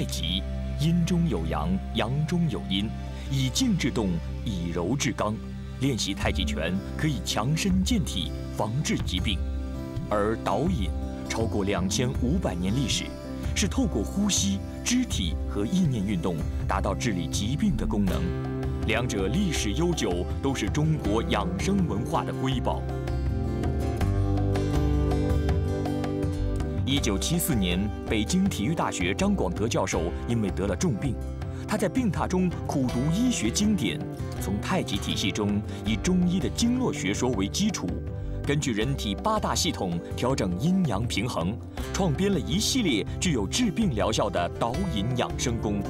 太极，阴中有阳，阳中有阴，以静制动，以柔制刚。练习太极拳可以强身健体，防治疾病。而导引超过两千五百年历史，是透过呼吸、肢体和意念运动，达到治理疾病的功能。两者历史悠久，都是中国养生文化的瑰宝。一九七四年，北京体育大学张广德教授因为得了重病，他在病榻中苦读医学经典，从太极体系中以中医的经络学说为基础，根据人体八大系统调整阴阳平衡，创编了一系列具有治病疗效的导引养生功。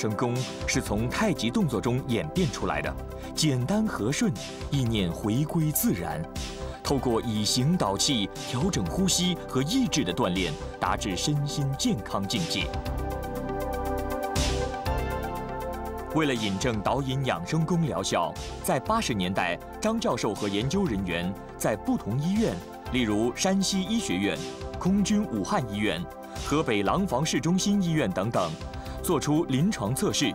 生功是从太极动作中演变出来的，简单和顺，意念回归自然，透过以形导气、调整呼吸和意志的锻炼，达至身心健康境界。为了引证导引养生功疗效，在八十年代，张教授和研究人员在不同医院，例如山西医学院、空军武汉医院、河北廊坊市中心医院等等。做出临床测试，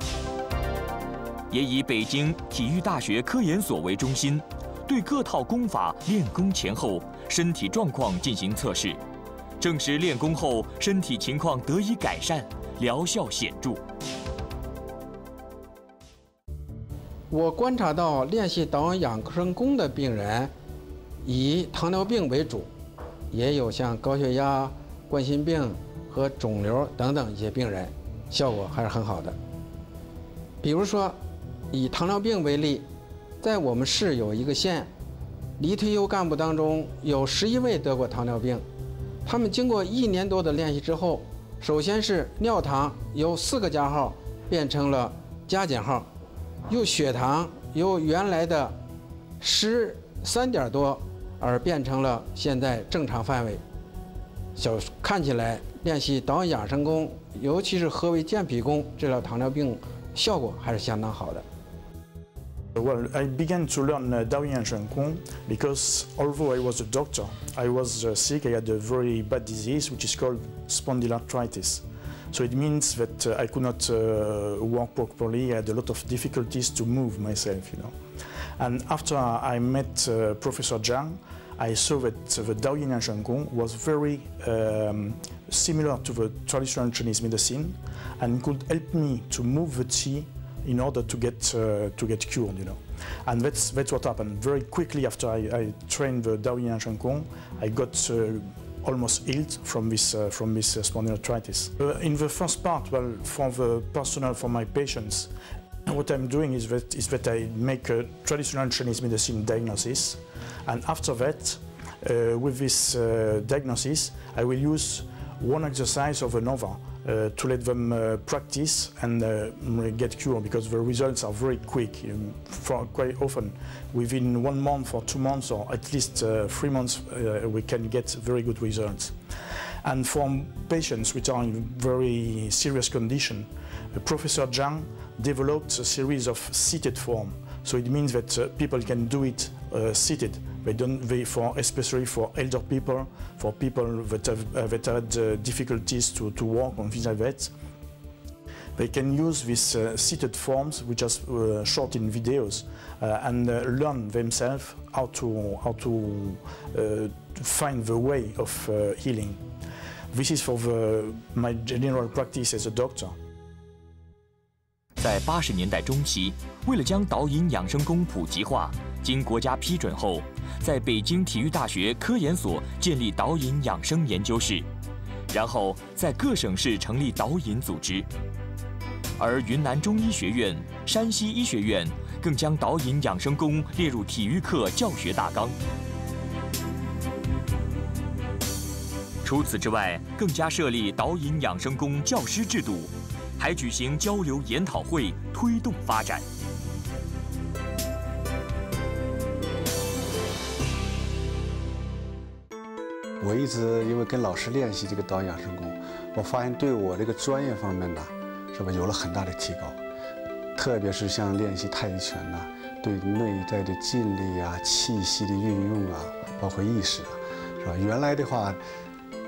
也以北京体育大学科研所为中心，对各套功法练功前后身体状况进行测试，证实练功后身体情况得以改善，疗效显著。我观察到练习导养生功的病人，以糖尿病为主，也有像高血压、冠心病和肿瘤等等一些病人。效果还是很好的。比如说，以糖尿病为例，在我们市有一个县，离退休干部当中有十一位得过糖尿病。他们经过一年多的练习之后，首先是尿糖由四个加号变成了加减号，又血糖由原来的十三点多而变成了现在正常范围。小看起来练习导引养生功。尤其是何为健脾功治疗糖尿病，效果还是相当好的。Well, I began to learn uh, Daoyin Shen Kong because although I was a doctor, I was uh, sick. I had a very bad disease which is called spondylarthritis. So it means that uh, I could not uh, walk properly. I had a lot of difficulties to move myself, you know. And after I met uh, Professor Zhang, I saw that the Daoyin and Shen Kong was very um, similar to the traditional Chinese medicine and could help me to move the qi in order to get uh, to get cured, you know. And that's that's what happened. Very quickly after I, I trained the Daoyin and Shen Kong, I got uh, almost healed from this uh, from this uh, spondyloarthritis. Uh, in the first part, well, for the personal for my patients, what I'm doing is that is that I make a traditional Chinese medicine diagnosis, and after that, uh, with this diagnosis, I will use one exercise of another uh, to let them uh, practice and uh, get cured because the results are very quick. Um, for quite often, within one month or two months or at least uh, three months, uh, we can get very good results. And for patients which are in very serious condition, uh, Professor Zhang developed a series of seated form. So it means that people can do it seated they don't, they, for, especially for elder people, for people that have, uh, that had uh, difficulties to, to walk on things like that. They can use these uh, seated forms, which are uh, short in videos, uh, and uh, learn themselves how to, how to find the way of healing. This is for the, my general practice as a doctor. 在八十年代中期，为了将导引养生功普及化， 经国家批准后，在北京体育大学科研所建立导引养生研究室，然后在各省市成立导引组织。而云南中医学院、山西医学院更将导引养生功列入体育课教学大纲。除此之外，更加设立导引养生功教师制度，还举行交流研讨会，推动发展。我一直因为跟老师练习这个导养生功，我发现对我这个专业方面呢，是吧，有了很大的提高。特别是像练习太极拳呐，对内在的劲力啊、气息的运用啊，包括意识啊，是吧？原来的话，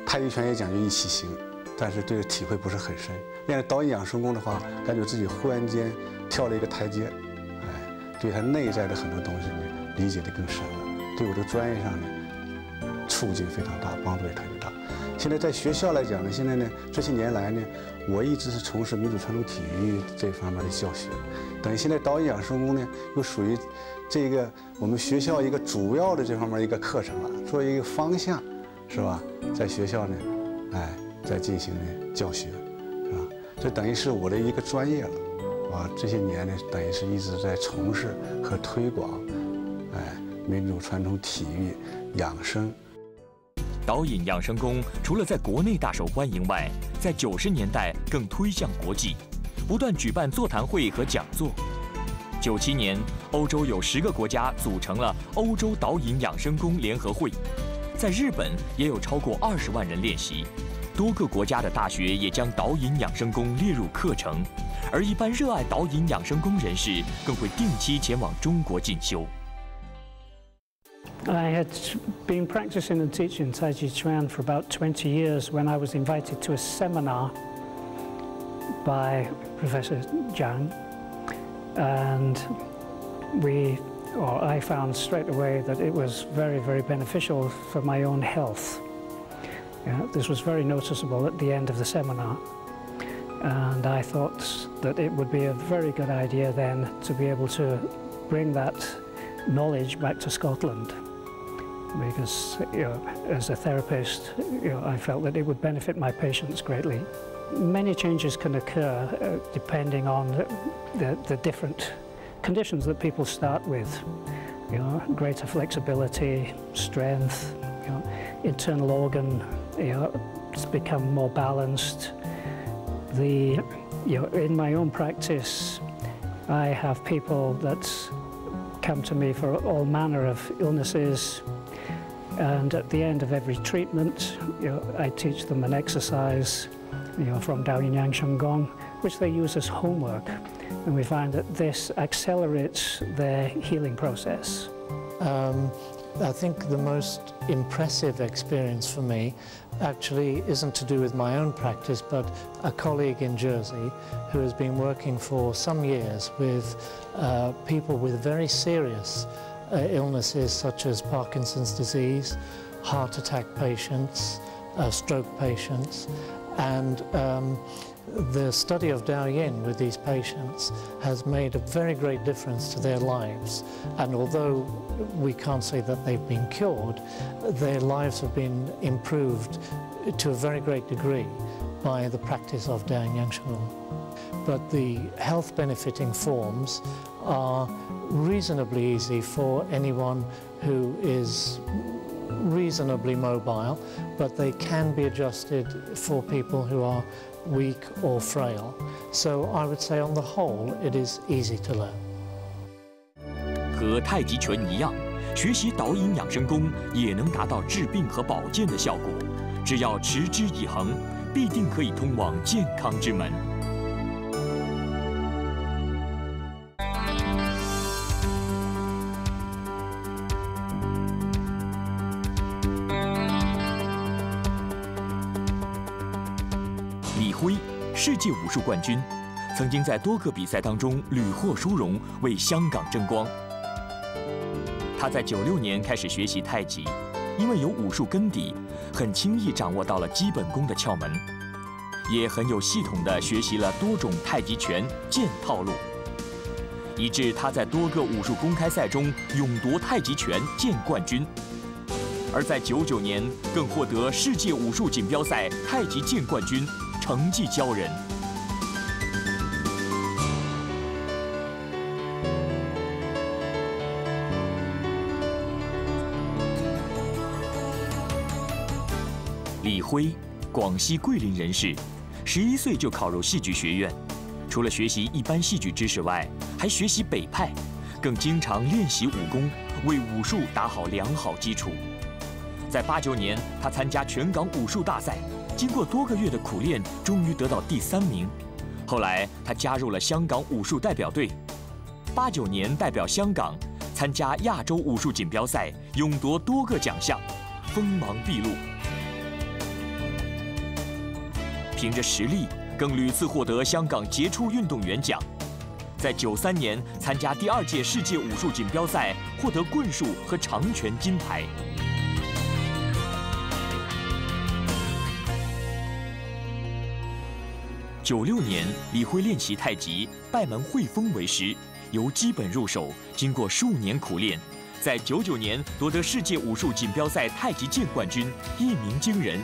太极拳也讲究一起行，但是对体会不是很深。练了导引养生功的话，感觉自己忽然间跳了一个台阶，哎，对他内在的很多东西呢，理解的更深了，对我的专业上呢，促进非常大，帮助也特别大。现在在学校来讲呢，现在呢这些年来呢，我一直是从事民主传统体育这方面的教学，等于现在导引养生功呢，又属于这个我们学校一个主要的这方面一个课程了，作为一个方向，是吧？在学校呢，哎，在进行呢教学，是吧？这等于是我的一个专业了，啊，这些年呢，等于是一直在从事和推广，哎，民主传统体育养生。导引养生功除了在国内大受欢迎外，在九十年代更推向国际，不断举办座谈会和讲座。九七年，欧洲有十个国家组成了欧洲导引养生功联合会，在日本也有超过二十万人练习，多个国家的大学也将导引养生功列入课程，而一般热爱导引养生功人士更会定期前往中国进修。I had been practicing and teaching Tai Chi Chuan for about 20 years when I was invited to a seminar by Professor Zhang. And we, or I found straight away that it was very, very beneficial for my own health. Yeah, this was very noticeable at the end of the seminar. And I thought that it would be a very good idea then to be able to bring that knowledge back to Scotland because you know, as a therapist, you know, I felt that it would benefit my patients greatly. Many changes can occur uh, depending on the, the, different conditions that people start with. You know, greater flexibility, strength, you know, internal organ, you know, it's become more balanced. The, you know, in my own practice, I have people that come to me for all manner of illnesses, and at the end of every treatment, you know, I teach them an exercise you know, from Dao Yin Yang Sheng Gong, which they use as homework. And we find that this accelerates their healing process. Um, I think the most impressive experience for me actually isn't to do with my own practice, but a colleague in Jersey who has been working for some years with uh, people with very serious uh, illnesses such as Parkinson's disease, heart attack patients, uh, stroke patients, and um, the study of Dao Yin with these patients has made a very great difference to their lives. And although we can't say that they've been cured, their lives have been improved to a very great degree by the practice of Dao Yang Shuo. But the health benefiting forms are reasonably easy for anyone who is reasonably mobile, but they can be adjusted for people who are weak or frail. So I would say on the whole, it is easy to learn. 和太极拳一样，学习导引养生功也能达到治病和保健的效果。只要持之以恒，必定可以通往健康之门。 世界武术冠军，曾经在多个比赛当中屡获殊荣，为香港争光。他在九六年开始学习太极，因为有武术根底，很轻易掌握到了基本功的窍门，也很有系统的学习了多种太极拳剑套路，以致他在多个武术公开赛中勇夺太极拳剑冠军。而在九九年，更获得世界武术锦标赛太极剑冠军。成绩骄人。李辉，广西桂林人士，十一岁就考入戏剧学院。除了学习一般戏剧知识外，还学习北派，更经常练习武功，为武术打好良好基础。在八九年，他参加全港武术大赛。经过多个月的苦练，终于得到第三名。后来，他加入了香港武术代表队。八九年代表香港参加亚洲武术锦标赛，勇夺多个奖项，锋芒毕露。凭着实力，更屡次获得香港杰出运动员奖。在九三年参加第二届世界武术锦标赛，获得棍术和长拳金牌。九六年，李辉练习太极，拜门汇丰为师，由基本入手，经过数年苦练，在九九年夺得世界武术锦标赛太极剑冠军，一鸣惊人。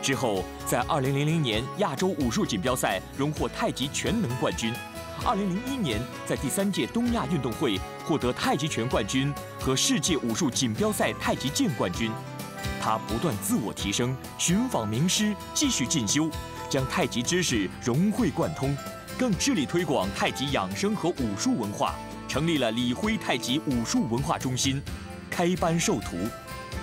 之后，在二零零零年亚洲武术锦标赛荣获太极全能冠军。二零零一年，在第三届东亚运动会获得太极拳冠军和世界武术锦标赛太极剑冠军。他不断自我提升，寻访名师，继续进修，将太极知识融会贯通，更致力推广太极养生和武术文化，成立了李辉太极武术文化中心，开班授徒。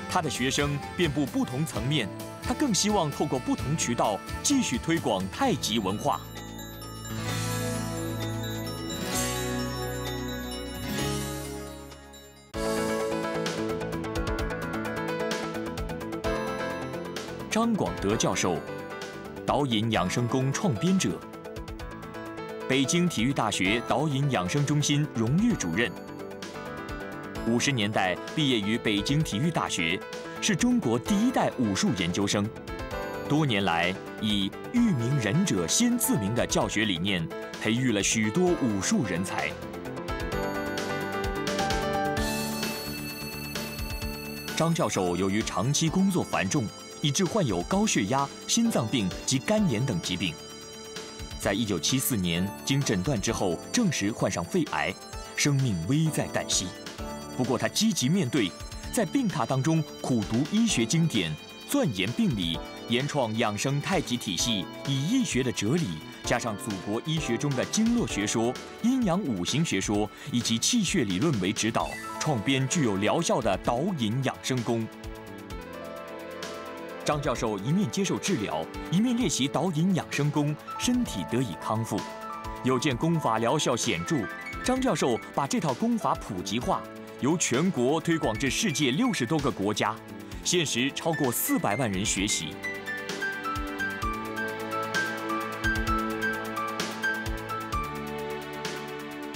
他的学生遍布不同层面，他更希望透过不同渠道继续推广太极文化。张广德教授，导引养生功创编者，北京体育大学导引养生中心荣誉主任。五十年代毕业于北京体育大学，是中国第一代武术研究生。多年来，以“育名仁者先自明”的教学理念，培育了许多武术人才。张教授由于长期工作繁重。以致患有高血压、心脏病及肝炎等疾病。在一九七四年经诊断之后，证实患上肺癌，生命危在旦夕。不过他积极面对，在病榻当中苦读医学经典，钻研病理，研创养生太极体系，以医学的哲理加上祖国医学中的经络学说、阴阳五行学说以及气血理论为指导，创编具有疗效的导引养生功。张教授一面接受治疗，一面练习导引养生功，身体得以康复。有见功法疗效显著，张教授把这套功法普及化，由全国推广至世界六十多个国家，现时超过四百万人学习。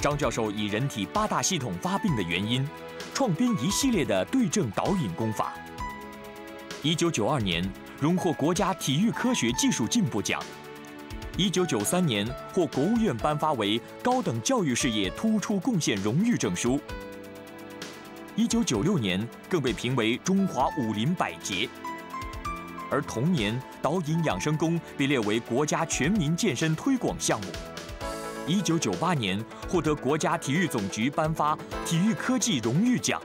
张教授以人体八大系统发病的原因，创编一系列的对症导引功法。一九九二年荣获国家体育科学技术进步奖，一九九三年获国务院颁发为高等教育事业突出贡献荣誉证书，一九九六年更被评为中华武林百杰，而同年导引养生功被列为国家全民健身推广项目，一九九八年获得国家体育总局颁发体育科技荣誉奖。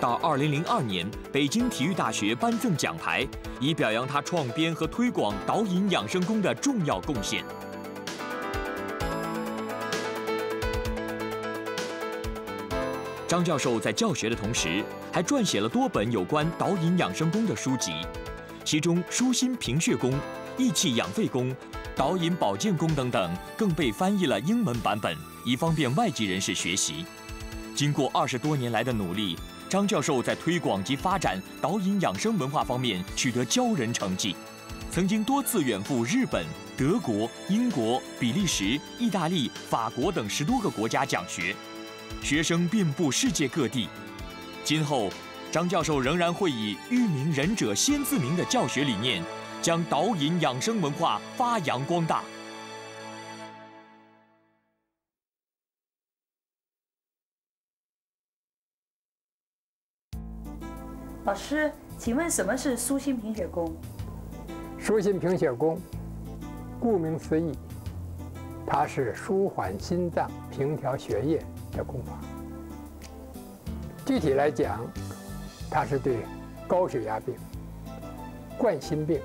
到二零零二年，北京体育大学颁赠奖牌，以表扬他创编和推广导引养生功的重要贡献。张教授在教学的同时，还撰写了多本有关导引养生功的书籍，其中舒心平血功、益气养肺功、导引保健功等等，更被翻译了英文版本，以方便外籍人士学习。经过二十多年来的努力。张教授在推广及发展导引养生文化方面取得骄人成绩，曾经多次远赴日本、德国、英国、比利时、意大利、法国等十多个国家讲学，学生遍布世界各地。今后，张教授仍然会以“育名仁者先自明”的教学理念，将导引养生文化发扬光大。老师，请问什么是舒心平血功？舒心平血功，顾名思义，它是舒缓心脏、平调血液的功法。具体来讲，它是对高血压病、冠心病、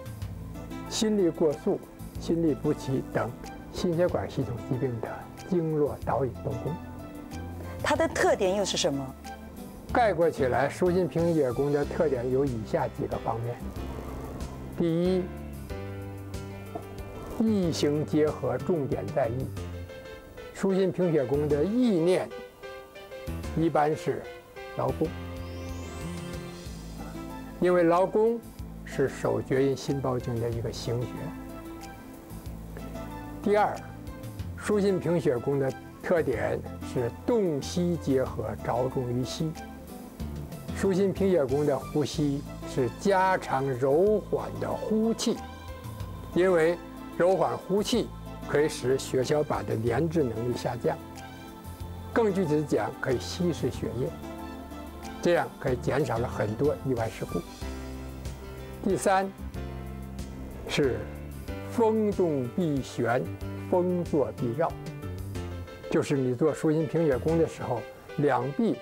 心率过速、心律不齐等心血管系统疾病的经络导引动功。它的特点又是什么？概括起来，舒心平血功的特点有以下几个方面：第一，意行结合，重点在意。舒心平血功的意念一般是劳宫，因为劳宫是手厥阴心包经的一个行穴。第二，舒心平血功的特点是动息结合，着重于息。舒心平血功的呼吸是加长柔缓的呼气，因为柔缓呼气可以使血小板的粘滞能力下降。更具体的讲，可以稀释血液，这样可以减少了很多意外事故。第三是风动必旋，风坐必绕，就是你做舒心平血功的时候，两臂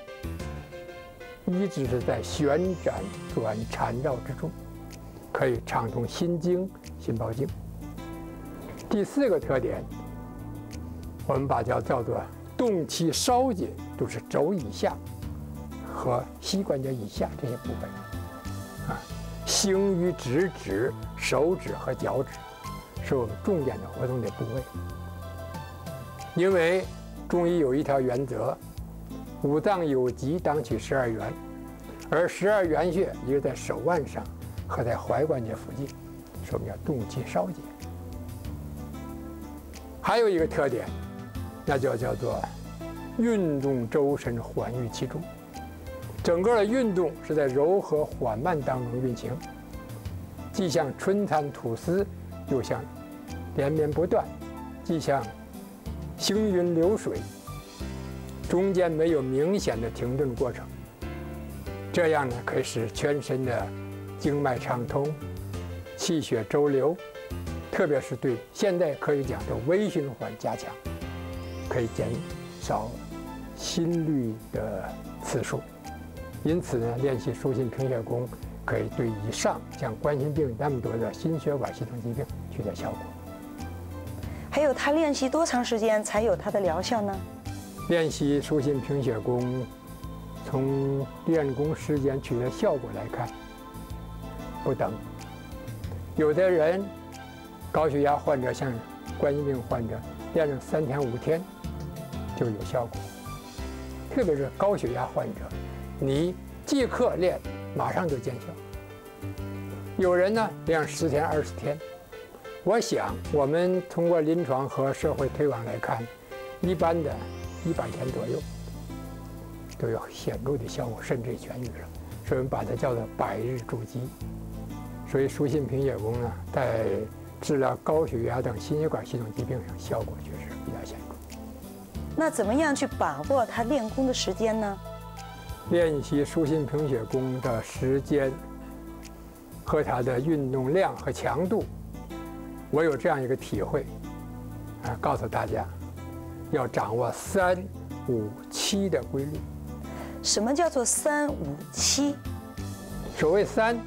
一直是在旋转转缠绕之中，可以畅通心经、心包经。第四个特点，我们把它叫做。动气稍紧，就是肘以下和膝关节以下这些部位，啊，星与指指、手指和脚趾是我们重点的活动的部位。因为中医有一条原则：五脏有疾，当取十二元，而十二元穴一个在手腕上和在踝关节附近，说明要动气稍紧。还有一个特点。那就叫做运动周身，缓于其中。整个的运动是在柔和缓慢当中运行，既像春蚕吐丝，又像连绵不断，既像行云流水，中间没有明显的停顿过程。这样呢，可以使全身的经脉畅通，气血周流，特别是对现在可以讲的微循环加强。可以减少心率的次数，因此呢，练习舒心平血功可以对以上像冠心病那么多的心血管系统疾病取得效果。还有，他练习多长时间才有它的疗效呢？练习舒心平血功，从练功时间取得效果来看，不等。有的人高血压患者，像冠心病患者，练上三天五天。就有效果，特别是高血压患者，你即刻练，马上就见效。有人呢练十天二十天，我想我们通过临床和社会推广来看，一般的一百天左右都有显著的效果，甚至痊愈了。所以我们把它叫做百日筑基。所以舒心平血功呢，在治疗高血压等心血管系统疾病上效果确实比较显著。那怎么样去把握他练功的时间呢？练习舒心平血功的时间和它的运动量和强度，我有这样一个体会，啊，告诉大家，要掌握三五七的规律。什么叫做三五七？所谓三，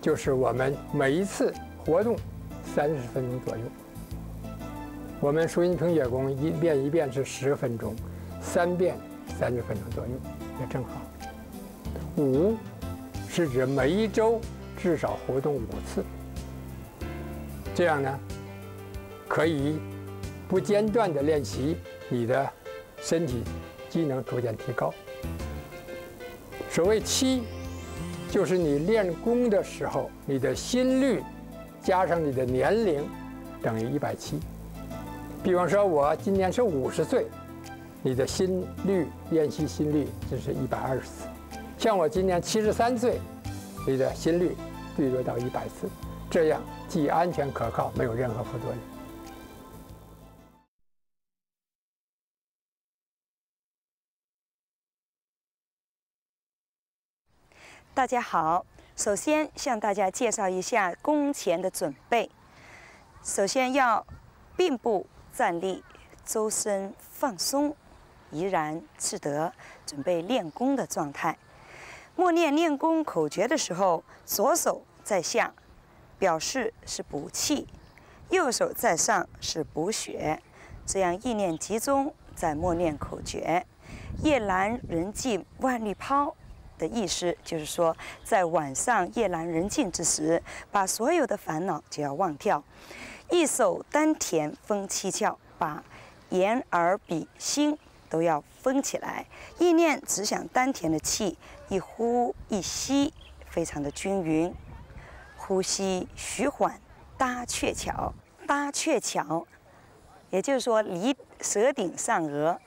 就是我们每一次活动三十分钟左右。我们舒心平血功一遍一遍是十分钟，三遍三十分钟左右也正好。五是指每一周至少活动五次，这样呢可以不间断的练习，你的身体机能逐渐提高。所谓七，就是你练功的时候，你的心率加上你的年龄等于一百七。比方说，我今年是五十岁，你的心率练习心率就是一百二十次；像我今年七十三岁，你的心率最多到一百次，这样既安全可靠，没有任何副作用。大家好，首先向大家介绍一下功前的准备。首先要并步。站立，周身放松，怡然自得，准备练功的状态。默念练功口诀的时候，左手在下，表示是补气；右手在上，是补血。这样意念集中，在默念口诀。夜阑人静，万绿抛的意思就是说，在晚上夜阑人静之时，把所有的烦恼就要忘掉。一手丹田封七窍，把眼耳鼻心都要封起来，意念只想丹田的气一呼一吸，非常的均匀。呼吸徐缓，搭鹊桥，搭鹊桥，也就是说离舌顶上颚，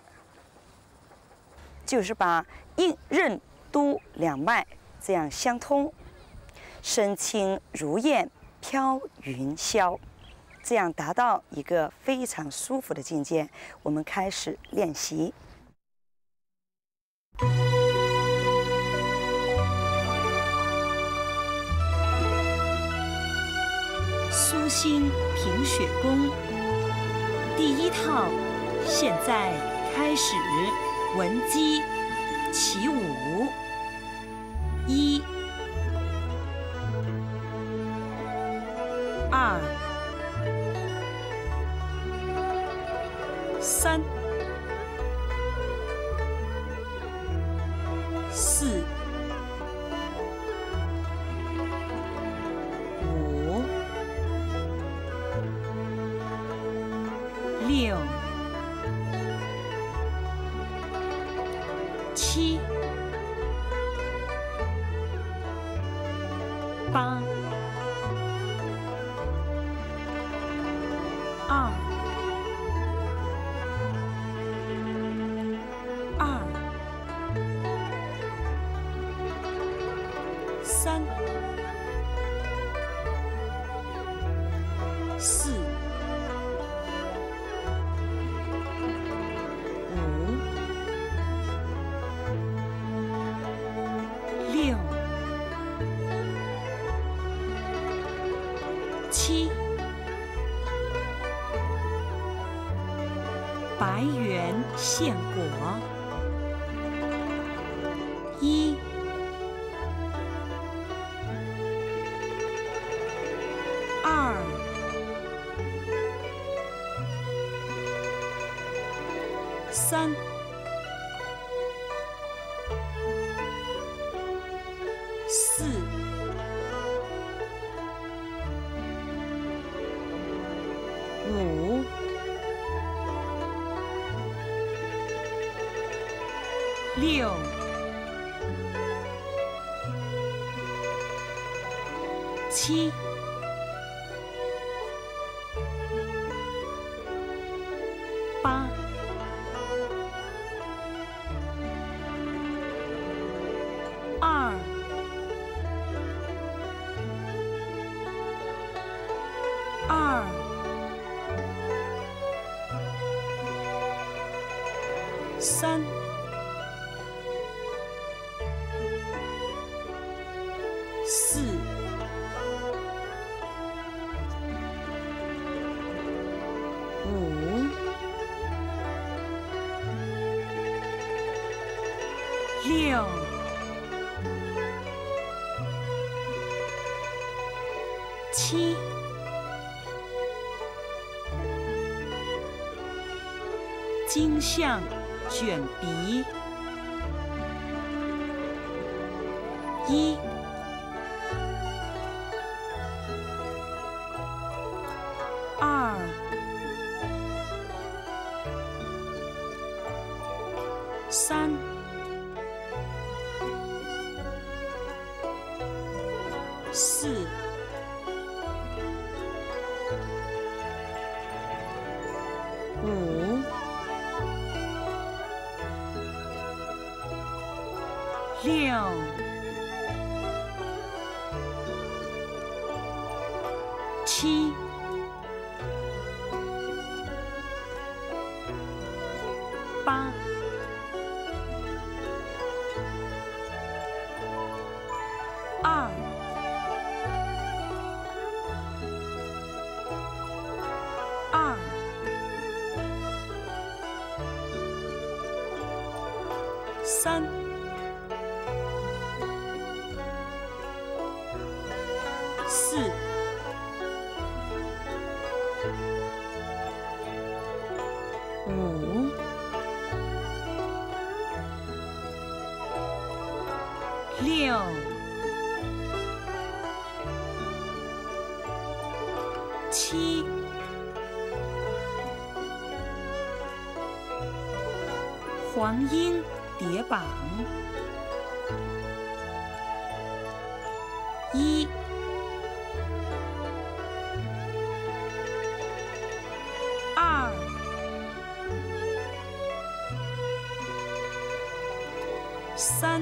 就是把应任督两脉这样相通，身轻如燕飘云霄。这样达到一个非常舒服的境界。我们开始练习。苏心平雪功第一套，现在开始，闻鸡起舞，一、二。三、四、献果，六、七、向卷鼻，三、四、五、六、七。黄莺。叠榜，一。二三、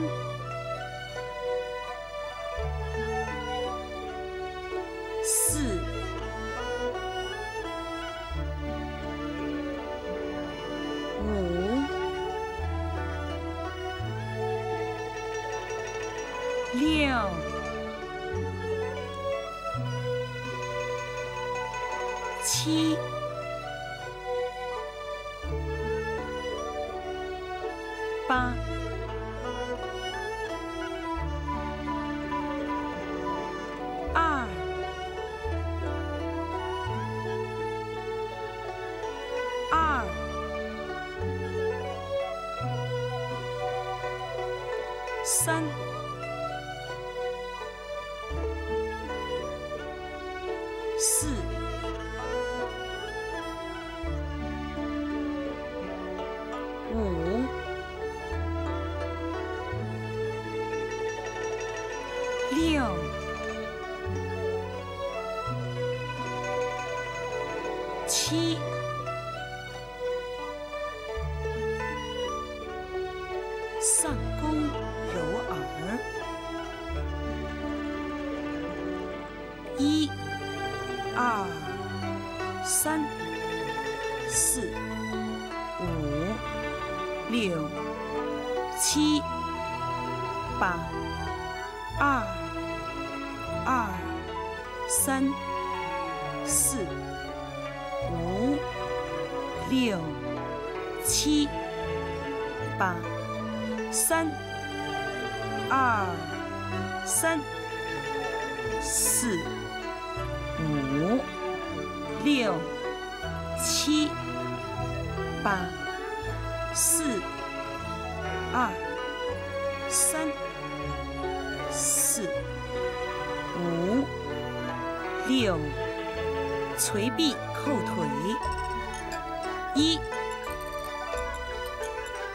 八、二、二、三、四、五、六、七、八。三、二、三、四、五、六、垂臂扣腿，一、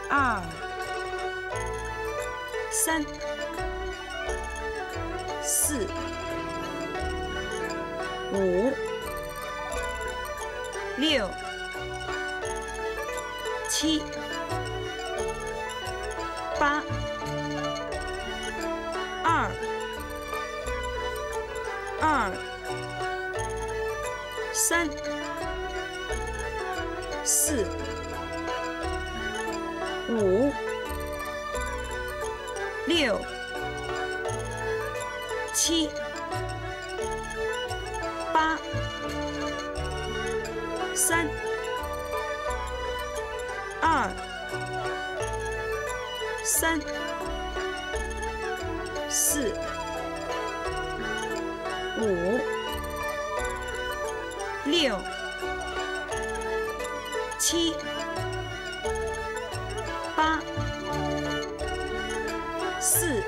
二。三、四、五、六、七、八、二、二、三、四、五。六、七、八、三、二、三、四、五、六、七、八。四、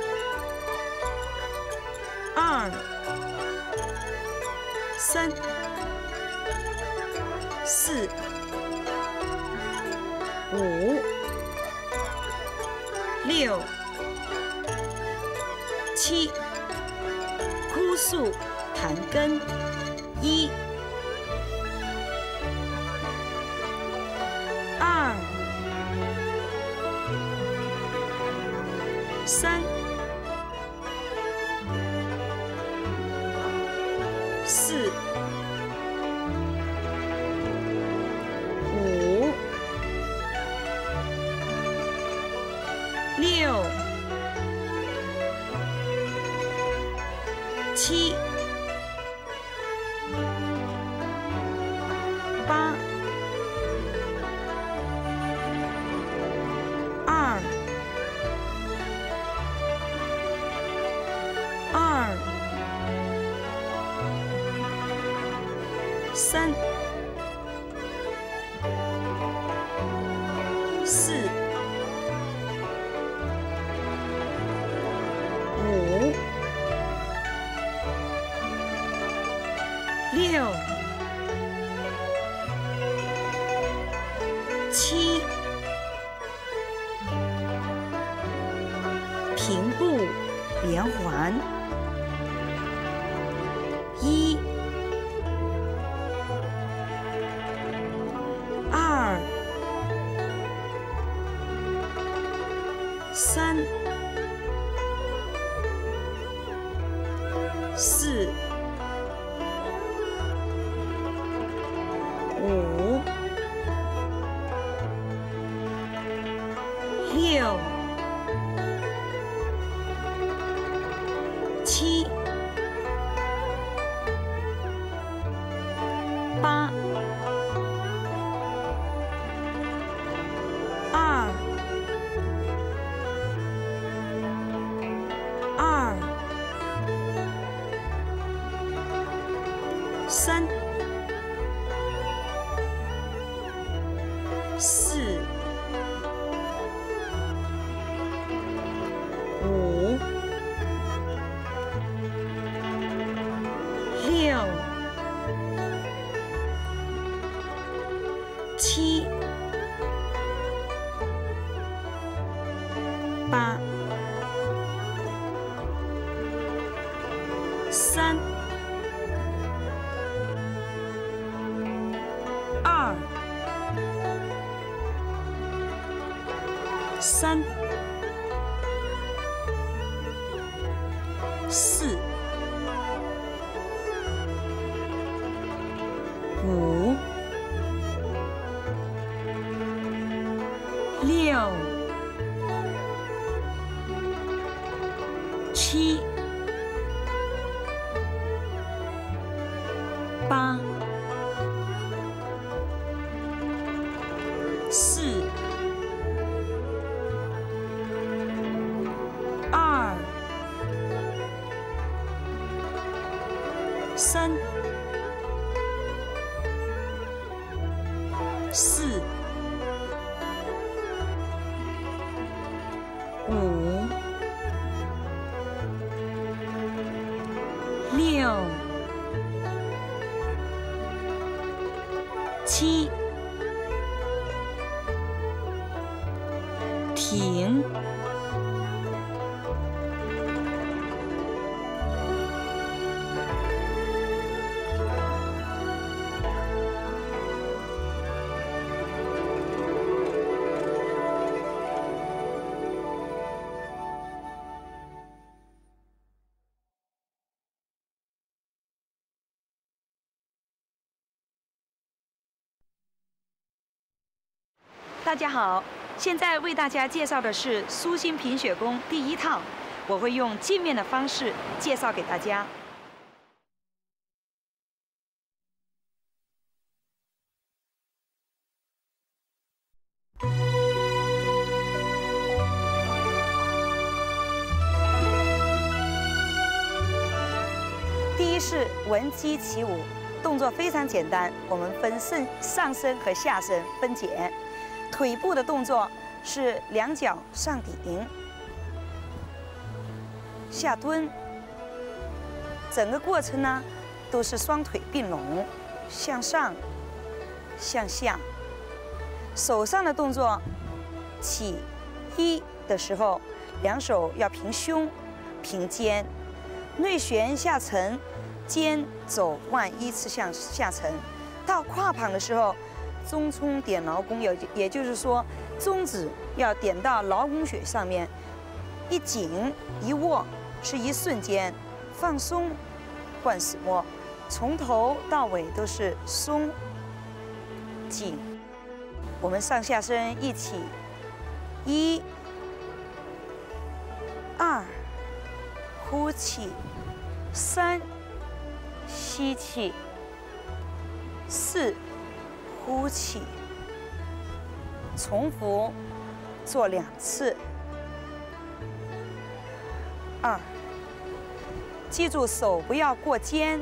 二、三、四、五、六、七，枯树盘根，五、三、大家好，现在为大家介绍的是舒心贫血功第一套，我会用镜面的方式介绍给大家。第一是闻鸡起舞，动作非常简单，我们分上上身和下身分解。腿部的动作是两脚上顶、下蹲，整个过程呢都是双腿并拢，向上、向下。手上的动作，起一的时候，两手要平胸、平肩，内旋下沉，肩走腕依次向下沉。到胯旁的时候。中冲点劳宫，也也就是说，中指要点到劳宫穴上面，一紧一握是一瞬间，放松换死握，从头到尾都是松紧。我们上下身一起，一、二，呼气，三，吸气，四。呼气，重复做两次。二，记住手不要过肩，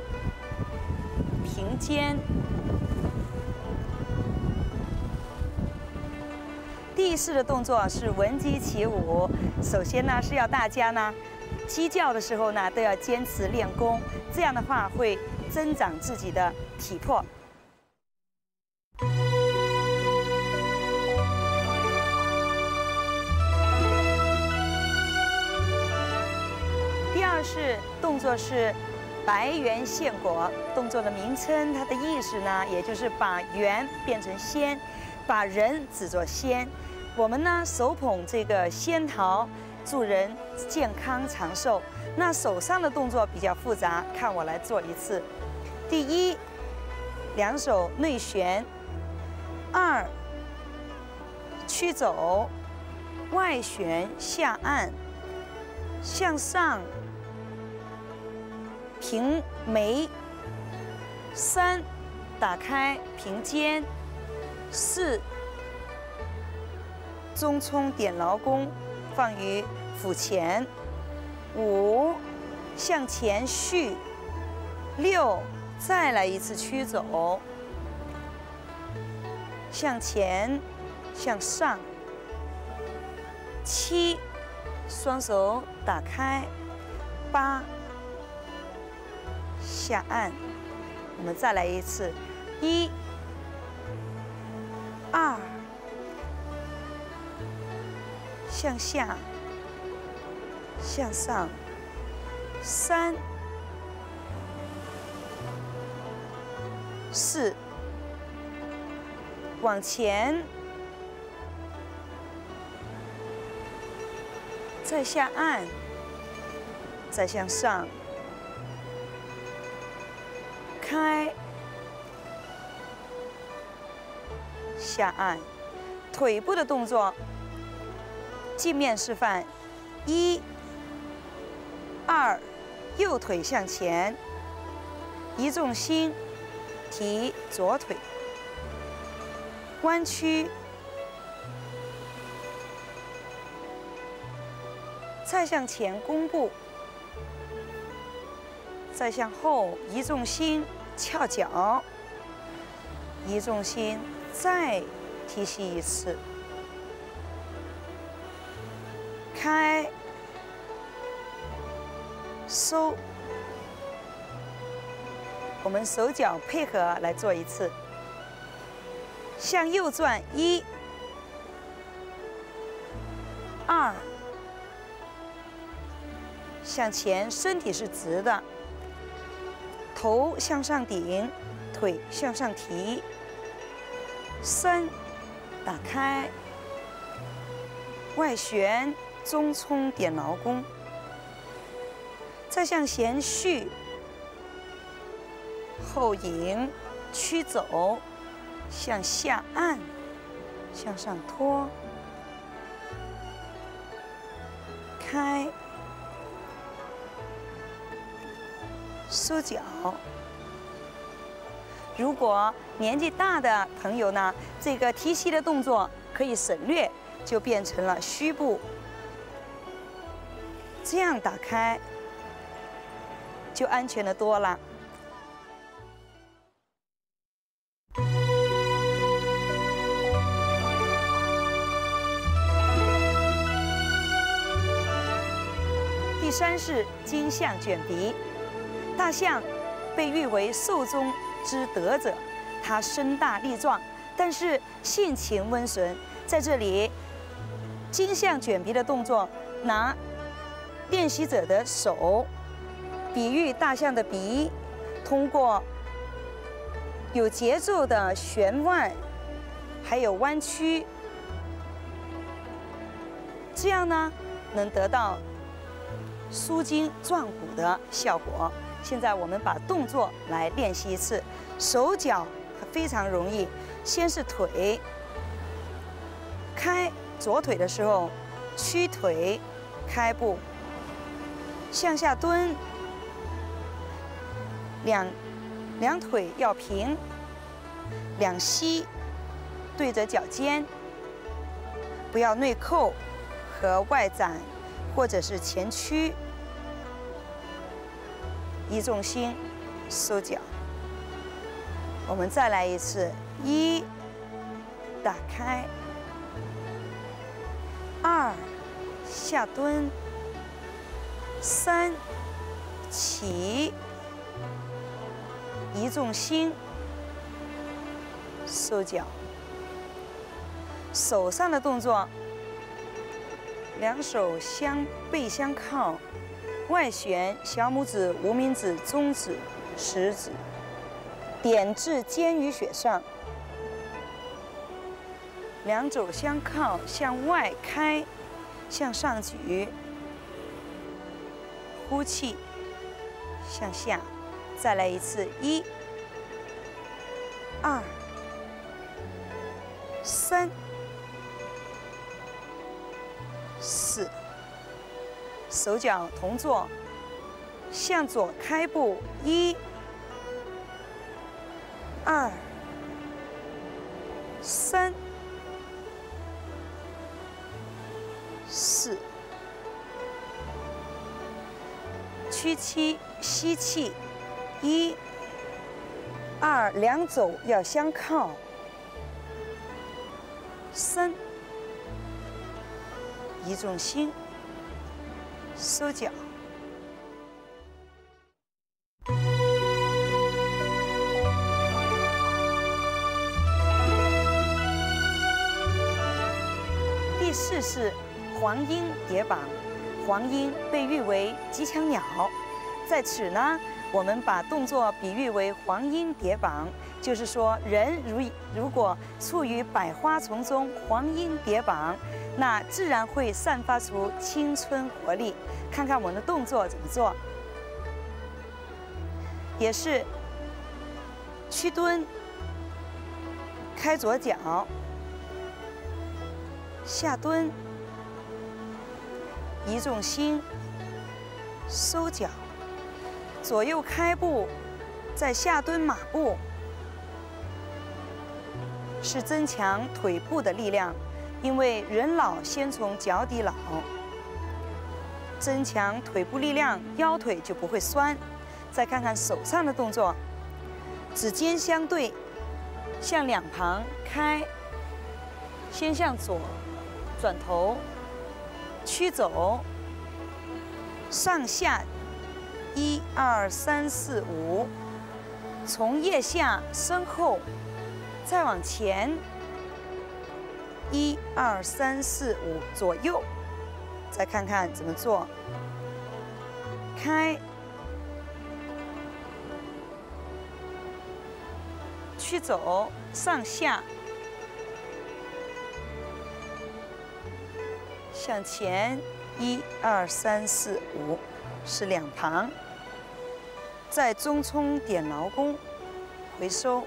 平肩。第四的动作是闻鸡起舞。首先呢是要大家呢鸡叫的时候呢都要坚持练功，这样的话会增长自己的体魄。第二是动作是白圆献果，动作的名称，它的意思呢，也就是把圆变成仙，把人指作仙。我们呢手捧这个仙桃，祝人健康长寿。那手上的动作比较复杂，看我来做一次。第一，两手内旋；二，曲走，外旋下按，向上平眉；三，打开平肩；四，中冲点劳宫，放于腹前。五，向前续；六，再来一次曲走，向前，向上；七，双手打开；八，下按。我们再来一次，一、二，向下。向上，三、四，往前，再下按，再向上，开，下按，腿部的动作，镜面示范，一。二，右腿向前，移重心，提左腿，弯曲，再向前弓步，再向后移重心，翘脚，移重心，再提膝一次，开。收，我们手脚配合来做一次。向右转一、二，向前，身体是直的，头向上顶，腿向上提。三，打开，外旋，中冲点劳宫。再向前续，后引，曲走，向下按，向上托，开，收脚。如果年纪大的朋友呢，这个提膝的动作可以省略，就变成了虚步，这样打开。就安全的多了。三是金象卷鼻。大象被誉为兽中之德者，它身大力壮，但是性情温顺。在这里，金象卷鼻的动作，拿练习者的手。比喻大象的鼻，通过有节奏的旋腕，还有弯曲，这样呢，能得到舒筋壮骨的效果。现在我们把动作来练习一次，手脚非常容易。先是腿，开左腿的时候，屈腿，开步，向下蹲。两两腿要平，两膝对着脚尖，不要内扣和外展，或者是前屈，移重心，收脚。我们再来一次，一，打开，二，下蹲，三，起。移重心，收脚，手上的动作，两手相背相靠，外旋小拇指、无名指、中指、食指点至肩与穴上，两肘相靠，向外开，向上举，呼气，向下，再来一次，一、二、三。四，手脚同坐，向左开步，一、二、三、四，屈膝吸气，一、二，两肘要相靠，三。移重心，收脚。第四是黄莺蝶膀。黄莺被誉为吉祥鸟，在此呢，我们把动作比喻为黄莺蝶膀，就是说，人如如果处于百花丛中，黄莺蝶膀。那自然会散发出青春活力。看看我们的动作怎么做，也是屈蹲，开左脚，下蹲，移重心，收脚，左右开步，再下蹲马步，是增强腿部的力量。因为人老先从脚底老，增强腿部力量，腰腿就不会酸。再看看手上的动作，指尖相对，向两旁开，先向左，转头，屈肘，上下，一二三四五，从腋下身后，再往前。一二三四五，左右，再看看怎么做。开，去走，上下，向前，一二三四五，是两旁。在中冲点劳宫，回收，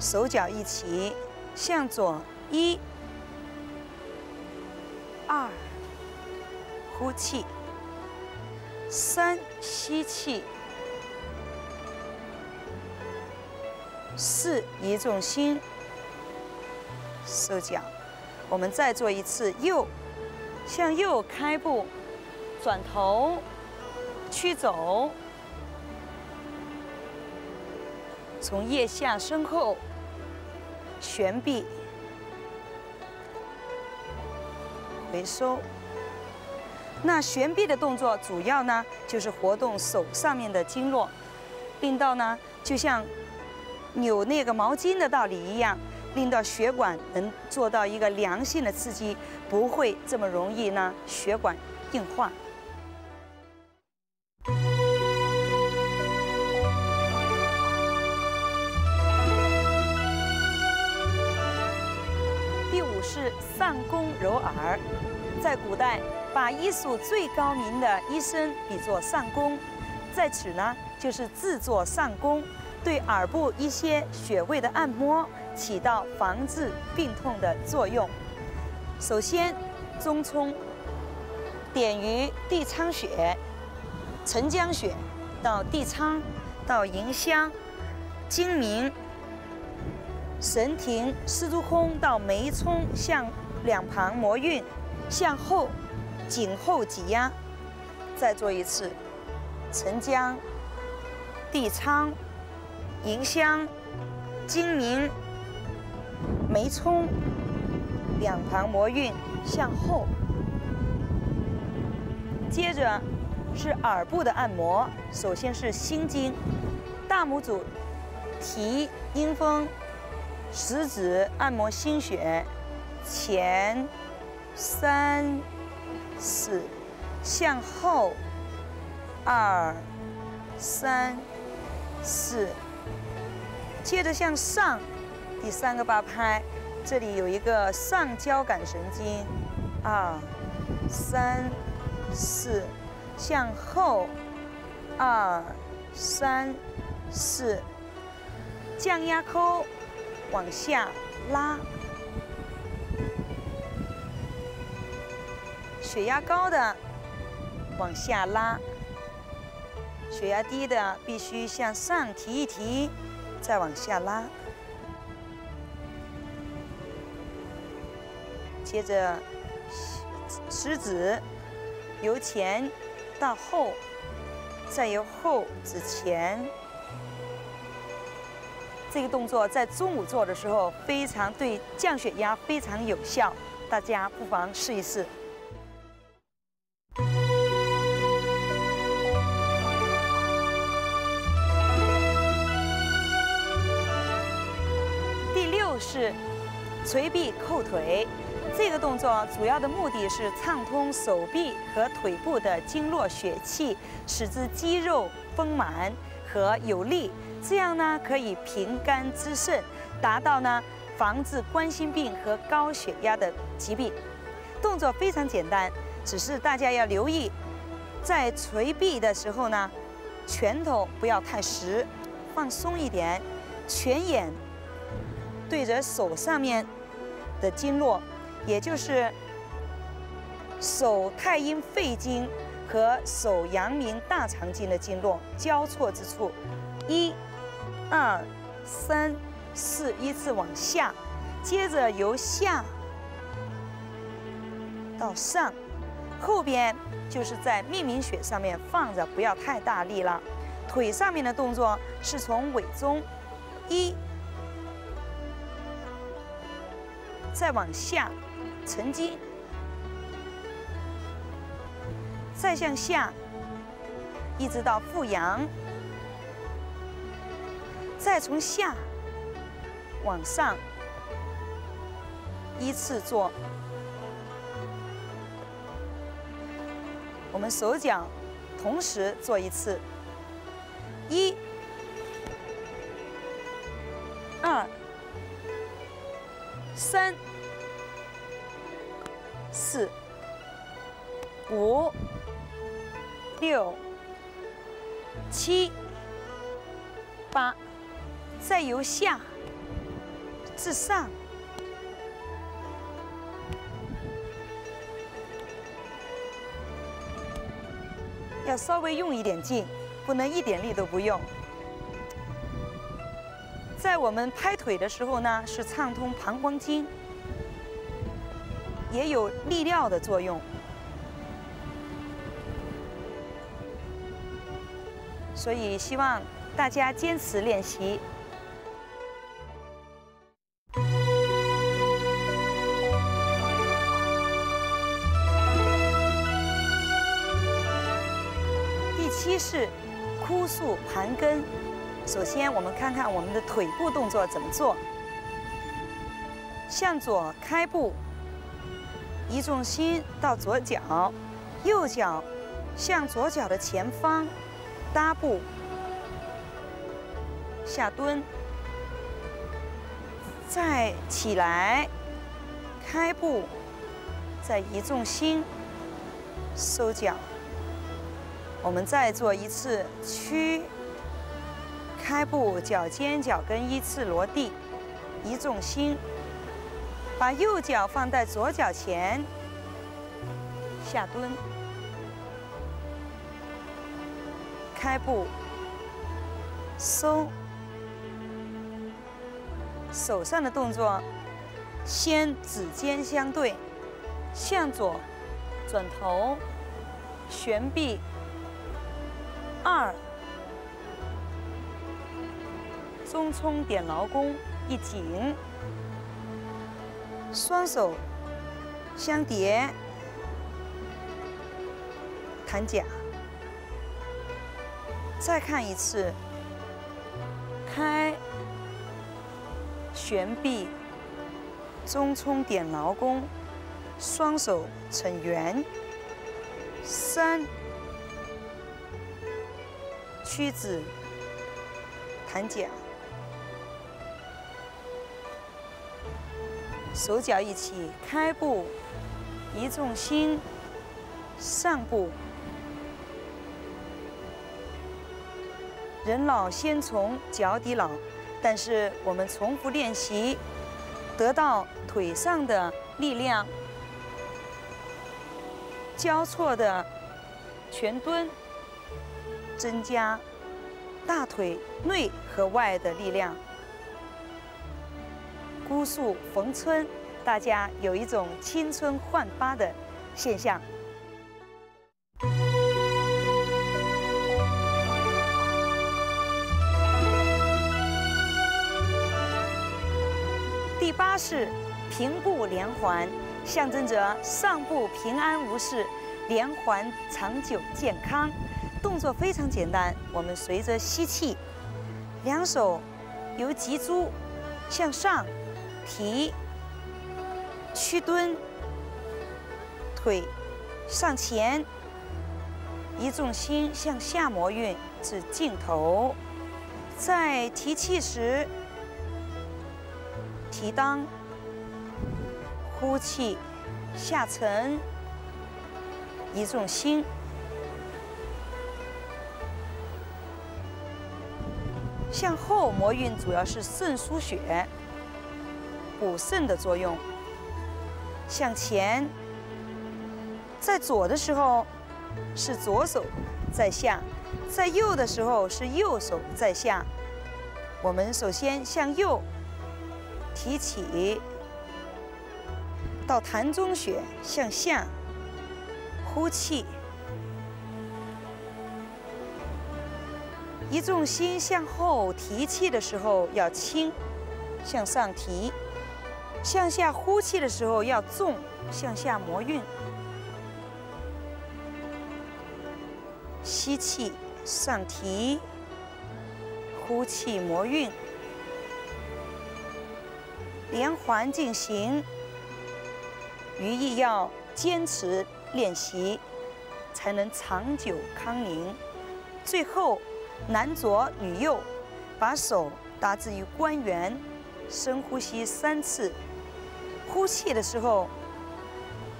手脚一起，向左一。二，呼气。三，吸气。四，移重心，收脚。我们再做一次右，向右开步，转头，屈肘，从腋下身后，旋臂。回收。那悬臂的动作主要呢，就是活动手上面的经络，令到呢，就像扭那个毛巾的道理一样，令到血管能做到一个良性的刺激，不会这么容易呢血管硬化。耳，在古代把医术最高明的医生比作上弓，在此呢就是制作上弓，对耳部一些穴位的按摩起到防治病痛的作用。首先，中冲点于地仓穴、承浆穴到地仓到迎香、睛明。神庭丝竹空到眉冲，向两旁摩运，向后颈后挤压，再做一次沉浆、地仓、迎香、睛明、眉冲，两旁摩运向后。接着是耳部的按摩，首先是心经，大拇指提阴风。食指按摩心穴，前三四，向后二、三、四。接着向上，第三个八拍，这里有一个上交感神经，二、三、四，向后，二、三、四，降压扣，往下拉，血压高的往下拉，血压低的必须向上提一提。再往下拉，接着食指由前到后，再由后指前。这个动作在中午做的时候，非常对降血压非常有效，大家不妨试一试。是捶臂扣腿，这个动作主要的目的是畅通手臂和腿部的经络血气，使之肌肉丰满和有力。这样呢，可以平肝滋肾，达到呢防治冠心病和高血压的疾病。动作非常简单，只是大家要留意，在捶臂的时候呢，拳头不要太实，放松一点，拳眼。对着手上面的经络，也就是手太阴肺经和手阳明大肠经的经络交错之处，一、二、三、四，依次往下，接着由下到上，后边就是在命名穴上面放着，不要太大力了。腿上面的动作是从尾中一。再往下，沉筋，再向下，一直到复阳，再从下往上，依次做。我们手脚同时做一次，一、二。三、四、五、六、七、八，再由下至上，要稍微用一点劲，不能一点力都不用。在我们拍腿的时候呢，是畅通膀胱经，也有利尿的作用，所以希望大家坚持练习。第七式，枯树盘根。首先，我们看看我们的腿部动作怎么做。向左开步，移重心到左脚，右脚向左脚的前方搭步，下蹲，再起来，开步，再移重心，收脚。我们再做一次屈。开步，脚尖、脚跟依次落地，移重心，把右脚放在左脚前，下蹲，开步，收，手上的动作，先指尖相对，向左，转头，旋臂，二。中冲点劳宫，一紧，双手相叠，弹甲。再看一次，开，旋臂，中冲点劳宫，双手成圆，三，屈指弹甲，手脚一起开步，移重心，上步。人老先从脚底老，但是我们重复练习，得到腿上的力量，交错的全蹲，增加大腿内和外的力量。姑速逢春，大家有一种青春焕发的现象。第八式平步连环，象征着上步平安无事，连环长久健康。动作非常简单，我们随着吸气，两手由脊柱向上提，屈蹲，腿上前，移重心向下磨运至尽头。在提气时。提裆，呼气，下沉，移重心，向后磨运主要是肾输血、补肾的作用。向前，在左的时候是左手在下，在右的时候是右手在下。我们首先向右。提起，到膻中穴向下，呼气，移重心向后提气的时候要轻，向上提；向下呼气的时候要重，向下磨运。吸气上提，呼气磨运。连环进行，余意要坚持练习，才能长久康宁。最后，男左女右，把手搭置于关元，深呼吸三次。呼气的时候，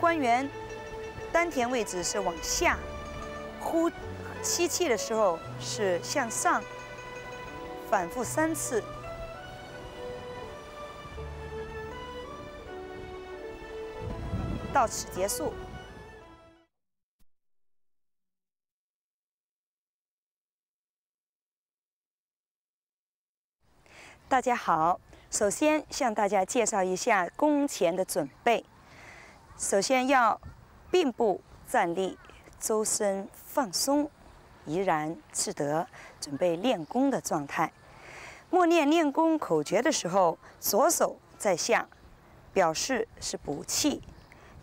关元丹田位置是往下；呼吸气的时候是向上。反复三次。到此结束。大家好，首先向大家介绍一下功前的准备。首先要并步站立，周身放松，怡然自得，准备练功的状态。默念练功口诀的时候，左手在下，表示是补气。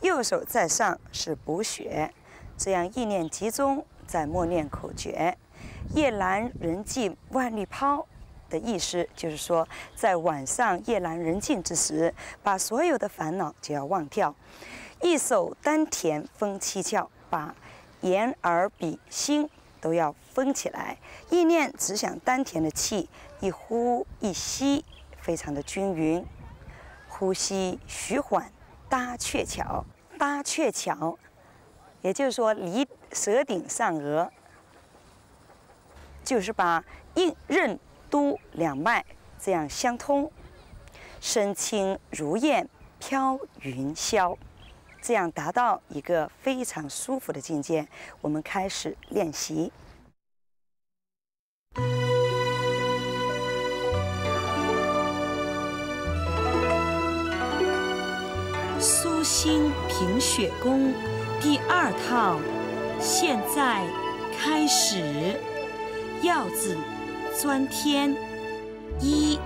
右手在上是补血，这样意念集中在默念口诀“夜阑人静万绿抛”的意思，就是说在晚上夜阑人静之时，把所有的烦恼就要忘掉。一手丹田封七窍，把眼、耳、鼻、心都要封起来。意念只想丹田的气，一呼一吸，非常的均匀。呼吸徐缓。搭鹊桥，搭鹊桥，也就是说离舌顶上颚，就是把应任督两脉这样相通，身轻如燕飘云霄，这样达到一个非常舒服的境界。我们开始练习。苏心平血功第二套，现在开始。要字钻天，一、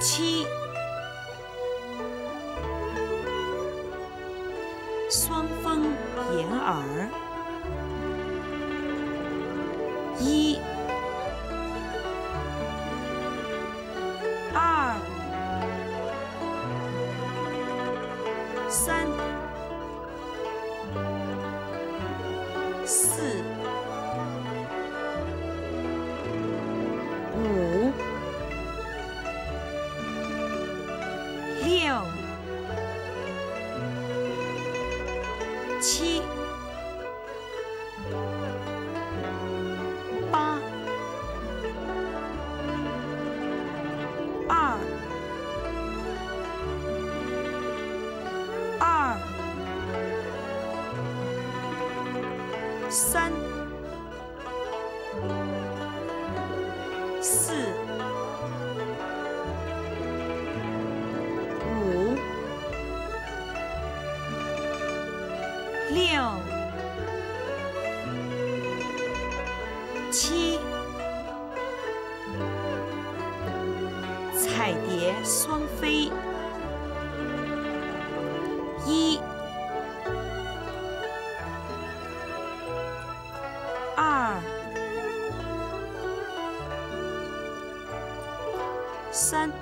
七。双峰掩耳。三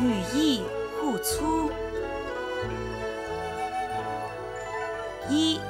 羽翼互粗。一。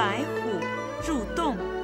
白虎入洞。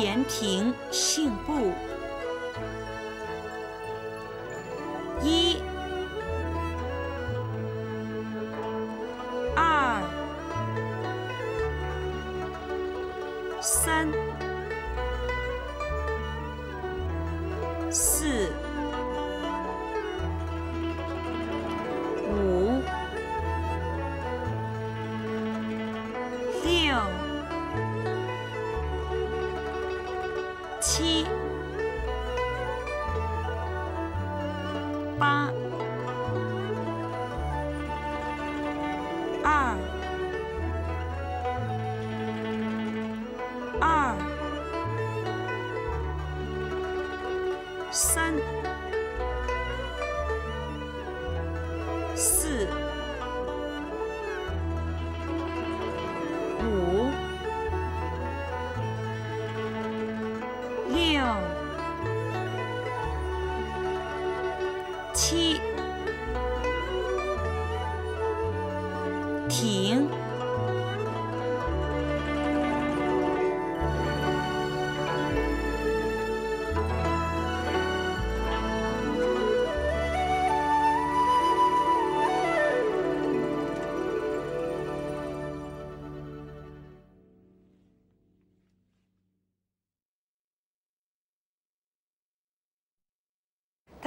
闲庭信步。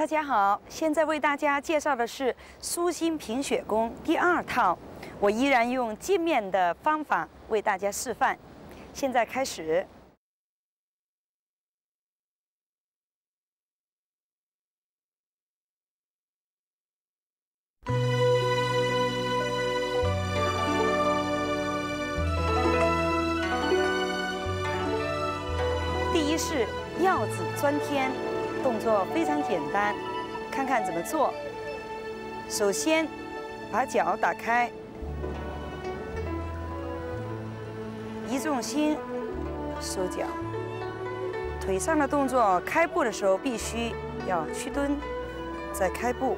大家好，现在为大家介绍的是舒心平血功第二套。我依然用镜面的方法为大家示范。现在开始。第一式鹞子钻天。非常简单，看看怎么做。首先，把脚打开，移重心，收脚。腿上的动作，开步的时候必须要屈蹲，再开步。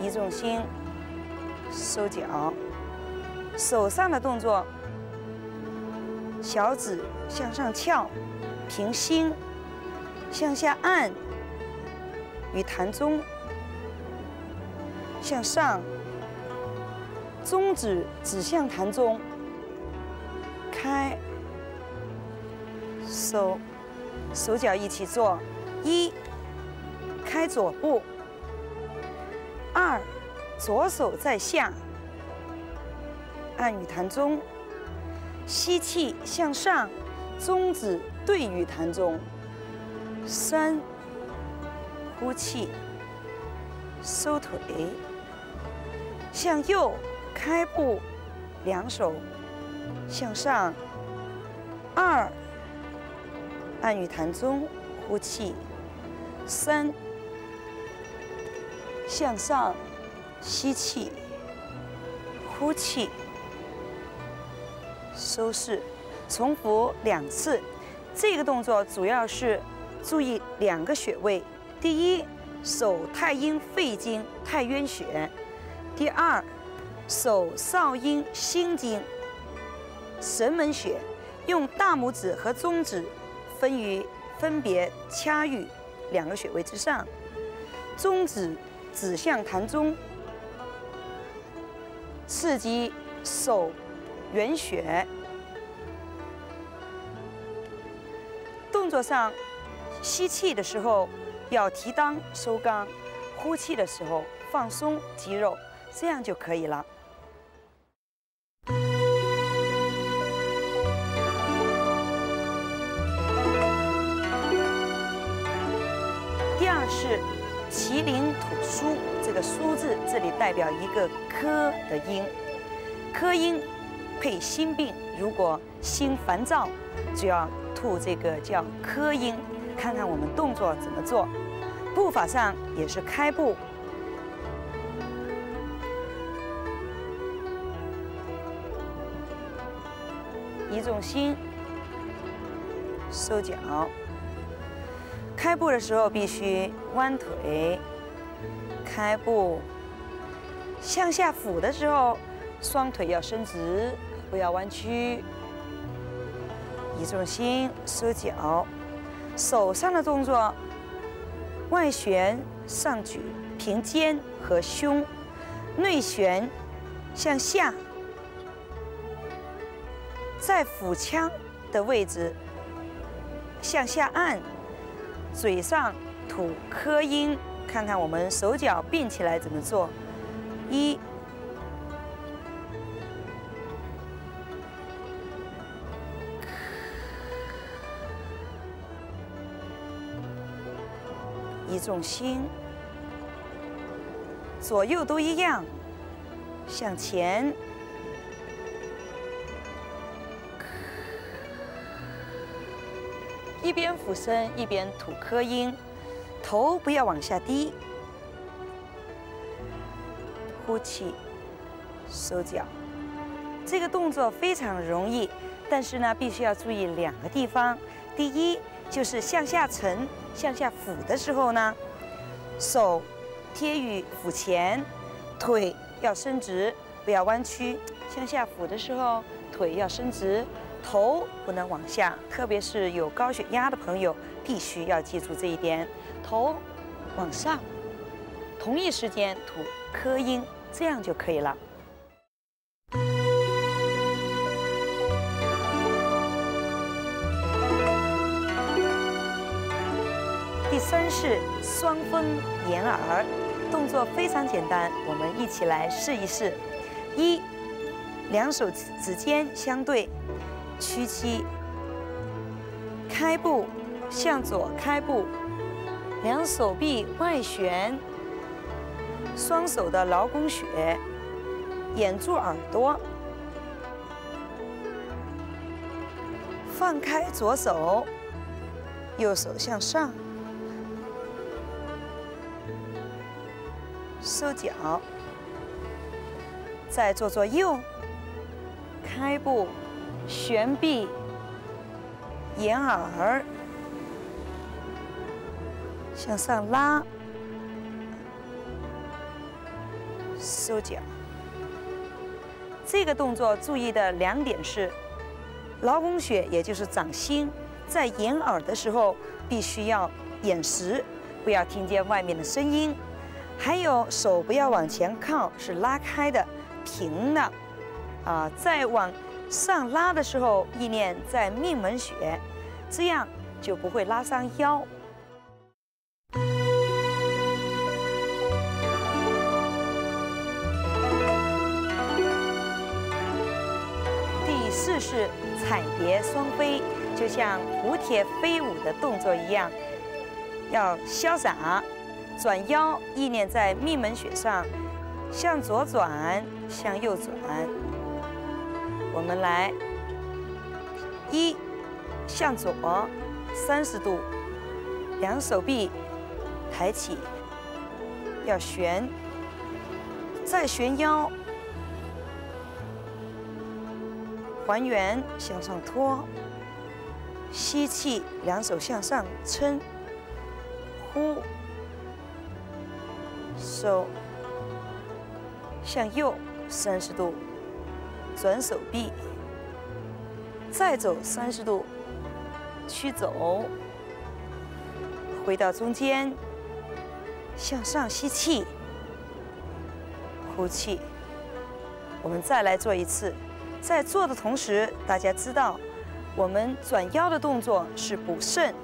移重心，收脚。手上的动作，小指向上翘，平心，向下按，与弹中，向上，中指指向弹中，开，收，手脚一起做，一，开左步，二，左手在下。按与弹中，吸气向上，中指对与弹中。三，呼气，收腿，向右开步，两手向上。二，按与弹中，呼气。三，向上，吸气，呼气。收势，重复两次。这个动作主要是注意两个穴位：第一，手太阴肺经太渊穴；第二，手少阴心经神门穴。用大拇指和中指分于分别掐于两个穴位之上，中指指向膻中，刺激手。原穴，作上，吸气的时候要提裆收肛，呼气的时候放松肌肉，这样就可以了。第二是麒麟吐舒，这个“舒”字这里代表一个科的音，科音。配心病，如果心烦躁，就要吐这个叫科音。看看我们动作怎么做，步法上也是开步，移重心，收脚。开步的时候必须弯腿，开步。向下俯的时候，双腿要伸直。不要弯曲，重心，收脚，手上的动作，外旋上举，平肩和胸，内旋向下，在腹腔的位置向下按，嘴上吐科音，看看我们手脚并起来怎么做，一。一重心，左右都一样，向前，一边俯身一边吐科音，头不要往下低，呼气，收脚。这个动作非常容易，但是呢，必须要注意两个地方。第一，就是向下沉。向下俯的时候呢，手贴于腹前，腿要伸直，不要弯曲。向下俯的时候，腿要伸直，头不能往下。特别是有高血压的朋友，必须要记住这一点：头往上，同一时间吐科音，这样就可以了。第三是双峰掩耳，动作非常简单，我们一起来试一试。一，两手指指尖相对，屈膝，开步，向左开步，两手臂外旋，双手的劳宫穴，掩住耳朵，放开左手，右手向上。收脚，再做做右，开步，旋臂，掩耳，向上拉，收脚。这个动作注意的两点是：劳宫穴，也就是掌心，在掩耳的时候必须要掩实，不要听见外面的声音；还有手不要往前靠，是拉开的、平的。啊，再往上拉的时候，意念在命门穴，这样就不会拉伤腰。第四是彩蝶双飞，就像蝴蝶飞舞的动作一样，要潇洒。转腰，意念在命门穴上，向左转，向右转。我们来，一，向左三十度，两手臂抬起，要旋，再旋腰。还原，向上托，吸气，两手向上撑，呼，手向右三十度，转手臂，再走三十度，曲肘，回到中间，向上吸气，呼气，我们再来做一次。在做的同时，大家知道，我们转腰的动作是补肾。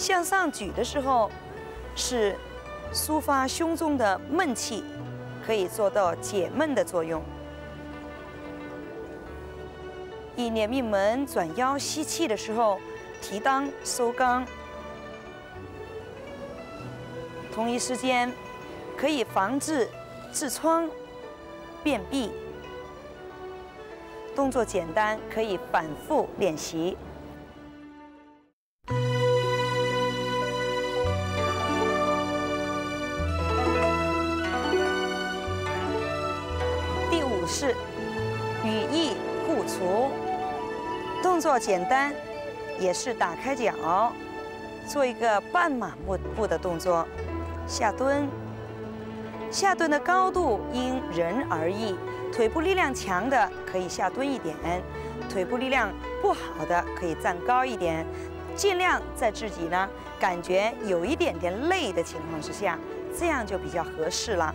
向上举的时候，是抒发胸中的闷气，可以做到解闷的作用。意念命门转腰吸气的时候，提裆收肛，同一时间可以防治。痔疮、便秘，动作简单，可以反复练习。简单，也是打开脚，做一个半马步步的动作，下蹲。下蹲的高度因人而异，腿部力量强的可以下蹲一点，腿部力量不好的可以站高一点，尽量在自己呢感觉有一点点累的情况之下，这样就比较合适了。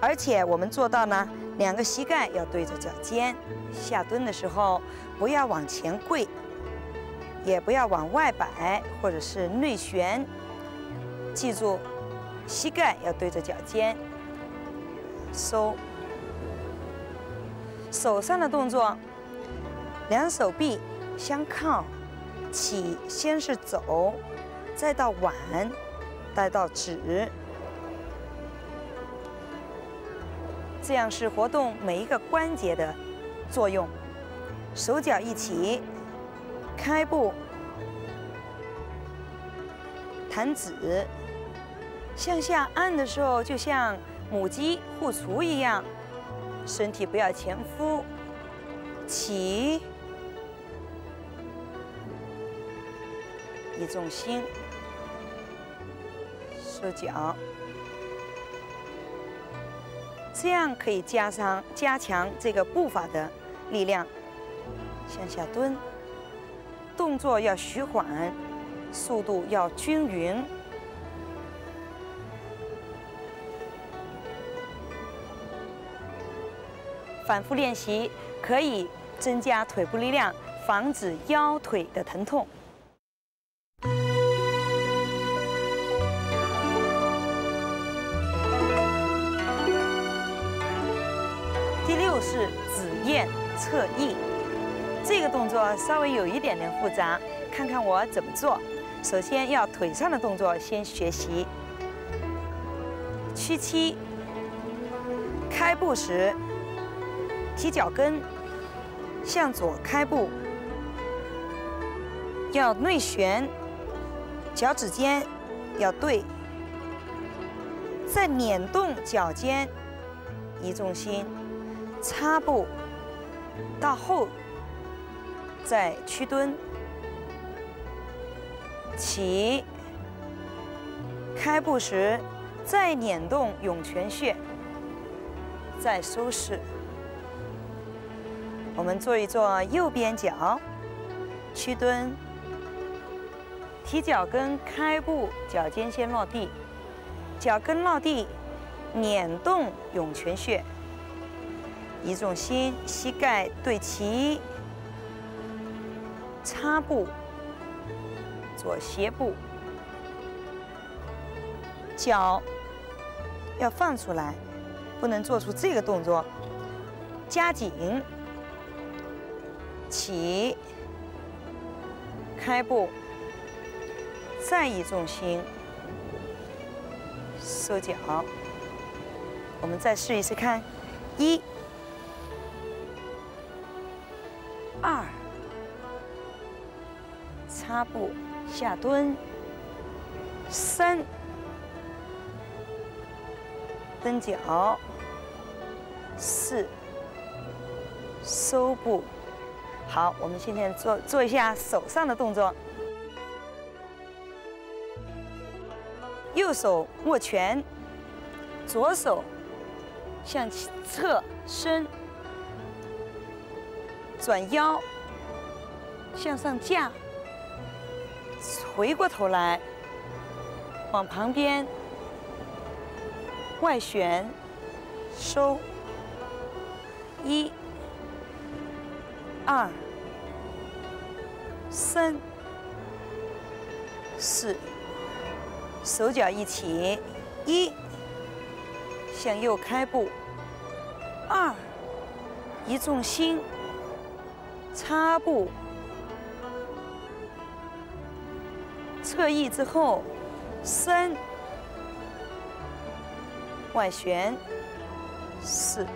而且我们做到呢，两个膝盖要对着脚尖，下蹲的时候不要往前跪，也不要往外摆或者是内旋，记住，膝盖要对着脚尖。收，手上的动作，两手臂相靠，起先是走，再到挽，再到指，这样是活动每一个关节的作用。手脚一起，开步，弹指，向下按的时候，就像。母鸡护雏一样，身体不要前俯，起，一重心，收脚，这样可以加上加强这个步法的力量。向下蹲，动作要徐缓，速度要均匀。反复练习可以增加腿部力量，防止腰腿的疼痛。侧翼，这个动作稍微有一点点复杂，看看我怎么做。首先要腿上的动作先学习，屈膝，开步时。提脚跟，向左开步，要内旋，脚趾尖。要对，再捻动脚尖，移重心，插步。到后，再屈蹲，起，开步时再捻动涌泉穴，再收势。我们做一做右边脚，屈蹲，提脚跟开步，脚尖先落地，脚跟落地，捻动涌泉穴，移重心，膝盖对齐，插步，左斜步，脚要放出来，不能做出这个动作，夹紧。起，开步，再移重心，收脚。我们再试一次看，一、二，擦步下蹲，三，蹬脚，四，收步。好，我们今天做做一下手上的动作。右手握拳，左手向侧伸，转腰向上架，回过头来往旁边外旋收一。二、三、四，手脚一起，一，向右开步，二，一重心，插步，侧翼之后，三，外旋，四，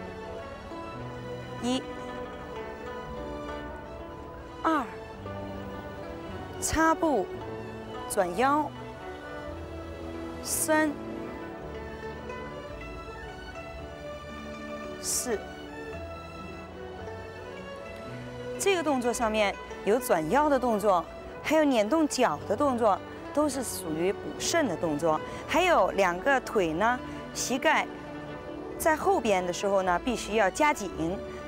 一。二，插步，转腰，三，四。这个动作上面有转腰的动作，还有捻动脚的动作，都是属于补肾的动作。还有两个腿呢，膝盖在后边的时候呢，必须要夹紧，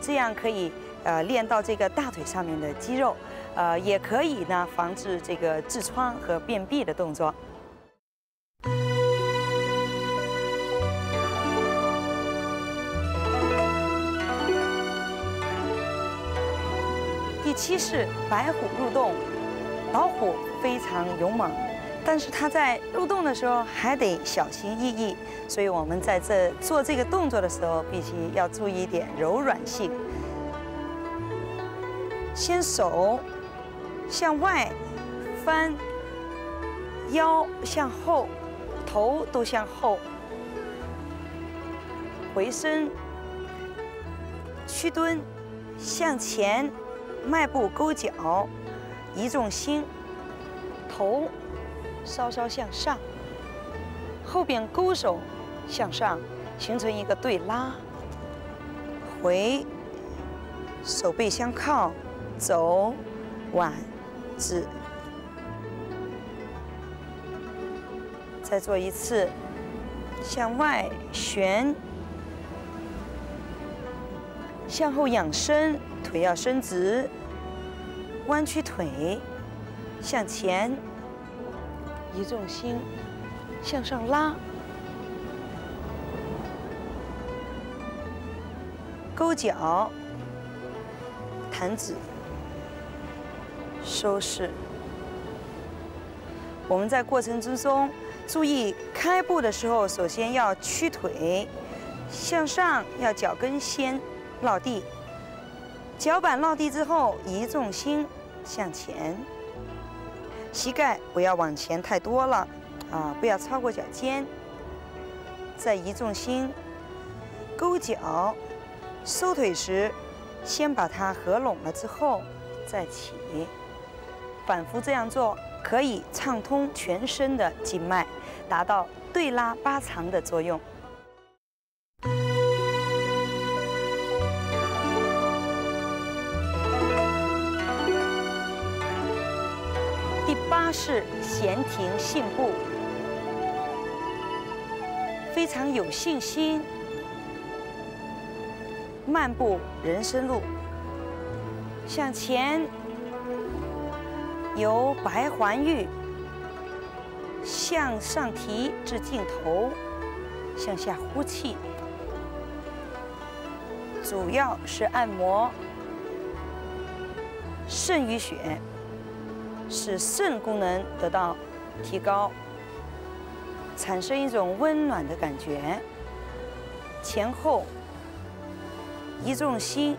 这样可以。呃，练到这个大腿上面的肌肉，呃，也可以呢防治这个痔疮和便秘的动作。七式白虎入洞，老虎非常勇猛，但是它在入洞的时候还得小心翼翼，所以我们在这做这个动作的时候，必须要注意一点柔软性。先手向外翻，腰向后，头都向后，回身，屈蹲，向前迈步勾脚，移重心，头稍稍向上，后边勾手向上，形成一个对拉，回，手背相靠。走，腕，指，再做一次，向外旋，向后仰身，腿要伸直，弯曲腿，向前，移重心，向上拉，勾脚，弹指。收势。我们在过程之中注意开步的时候，首先要屈腿向上，要脚跟先落地，脚板落地之后移重心向前，膝盖不要往前太多了啊，不要超过脚尖。再移重心，勾脚，收腿时先把它合拢了之后再起。反复这样做，可以畅通全身的经脉，达到对拉八长的作用。是闲庭信步，非常有信心，漫步人生路，向前由白环玉向上提至尽头，向下呼气，主要是按摩肾俞血，使肾功能得到提高。产生一种温暖的感觉。前后移重心，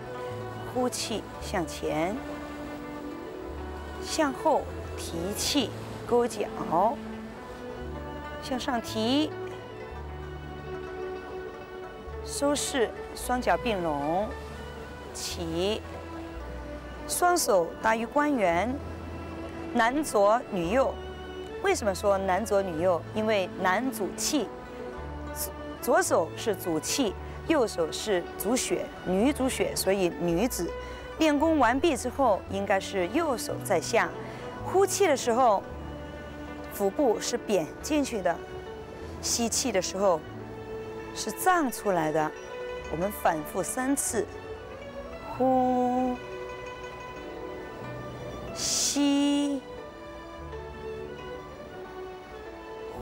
呼气向前，向后提气勾脚，向上提，收势，双脚并拢，起，双手搭于关元，男左女右。为什么说男左女右？因为男主气，左手是主气，右手是主血，女主血，所以女子练功完毕之后，应该是右手在下，呼气的时候，腹部是扁进去的，吸气的时候是胀出来的。我们反复三次，呼，吸。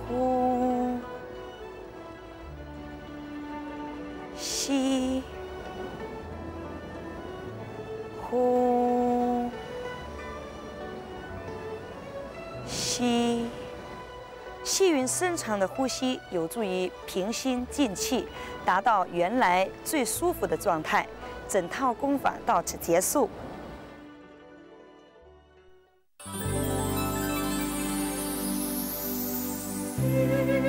呼，吸，呼，吸，细匀深长的呼吸有助于平心静气，达到原来最舒服的状态。整套功法到此结束。Música